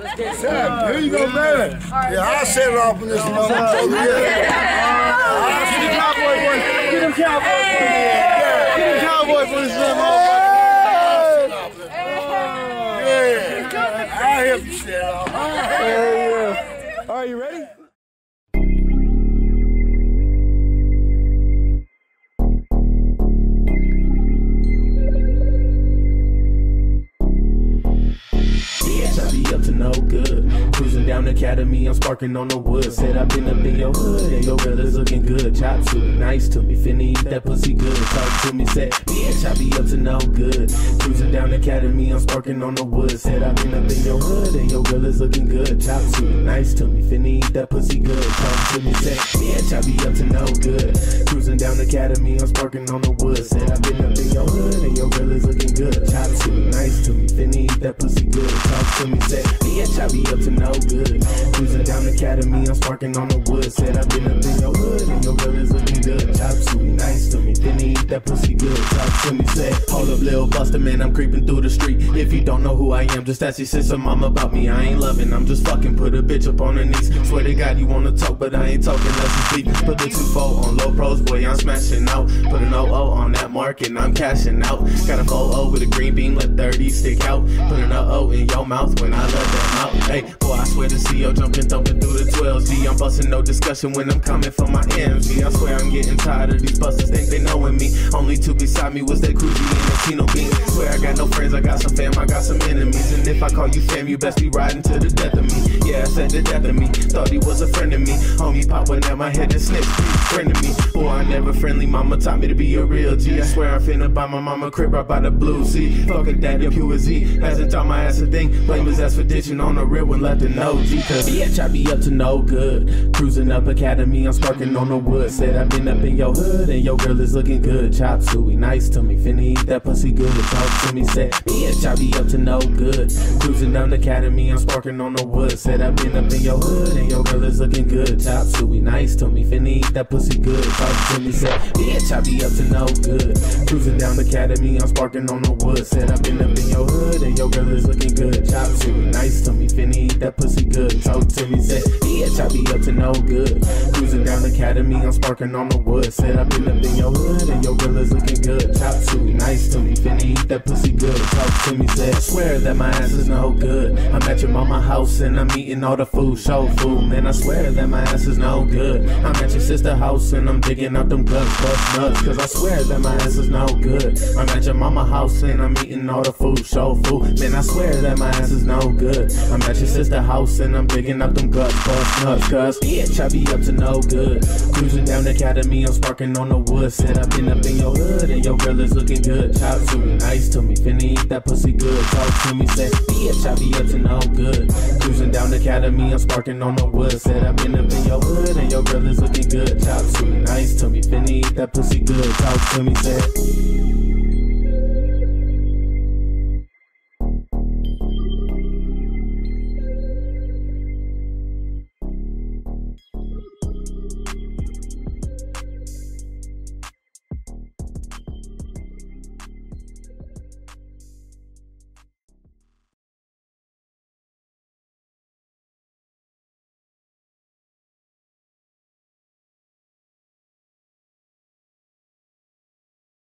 Sam, here you go, man. Yeah, I'll set it off in this motherfucker. Yeah. Get them cowboy boys. Get them cowboy boys. Get them cowboy boys. Yeah. I'll help you set it off. All right, you ready? I'm sparking on the wood. Said I've been up in your hood, and your is looking good. Chop suey, nice to me. Finna eat that pussy good. Talk to me, said, bitch, I be up to no good. Cruising down academy, I'm sparking on the wood. Said I've been up in your hood, and your is looking good. Chop suey, nice to me. Finna eat that pussy good. Talk to me, said, bitch, I be up to no good. Cruising down academy, I'm sparking on the wood. Said I've been up in your hood, and your is looking good. Chop suey, nice to me. Finna that pussy good. Talk to me, said, bitch, I be up to no good. The academy, I'm sparking on the wood. Said I've been up in your hood, and your is looking good. Chop suey, nice to me. Finna eat that pussy good. Talk to me, said, hold up, little buster, man, I'm creeping through the street. If you don't know who I am, just ask your sister, mom about me. I ain't loving, I'm just fucking. Put a bitch up on her knees. Swear to God, you wanna talk, but I ain't talking unless you speak. Put the 2-4 on low pros, boy, I'm smashing out. Put an 0 on that market, I'm cashing out. Got a 4 with a green beam, let 30 stick out. Put an 0 in your mouth when I let that out. Hey, boy, I swear to see you jumping, thumping 12G. I'm busting no discussion when I'm coming for my MV. I swear I'm getting tired of these busters, think they knowing me. Only two beside me was that Cruzy and that Tino Bean. Swear I got no friends, I got some fam, I got some enemies. And if I call you fam, you best be riding to the death of me. Yeah, I said the death of me. Thought he was a friend of me. Homie popping at my head and snitch. Friend of me. Boy, I never friendly. Mama taught me to be a real G. I swear I'm finna buy my mama crib right by the blue sea. Fuck a daddy, pure Z. Hasn't taught my ass a thing. Blame his ass for ditching on the real one, let the know G. Cause bitch, I be up to no good. Cruising up academy, I'm sparking on the wood. Said I've been up in your hood and your girl is looking good. Chop suey, nice to me. Finna eat that pussy good. Talk to me, said, bitch, I be up to no good. Cruising down the academy, I'm sparking on the wood. Said I've been up in your hood and your girl is looking good. Chop suey, nice to me. Finna eat that pussy good. Talk to me, said, bitch, I be up to no good. Cruising down the academy, I'm sparking on the wood. Said I've been up in your hood and your girl is looking good. Chop suey, nice to me. Finna eat that pussy good. Talk to me, said, to no good. Cruising down the academy, I'm sparking on the wood. Said I've been up in your hood and your girl is looking good. Chop suey, nice to me. Finna eat that pussy good. Talk to me, said, swear that my ass is no good. I'm at your mama house and I'm eating all the food, show food. Man, I swear that my ass is no good. I'm at your sister house and I'm digging out them guts, bust nuts. Cause I swear that my ass is no good. I'm at your mama house and I'm eating all the food, show food. Man, I swear that my ass is no good. I'm at your sister house and I'm digging out them guts, bust nuts. Cause bitch, I be up to no good. Cruising down the academy, I'm sparking on the wood. Said I've been up in your hood and your girl is looking good. Chop suey, nice to me. Finna eat that pussy good. Talk to me, say, bitch, I be up to no good. Cruising down the academy, I'm sparking on the wood. Said I've been up in your hood and your is looking good. Chop suey, nice to me. Finna eat that pussy good. Talk to me, say.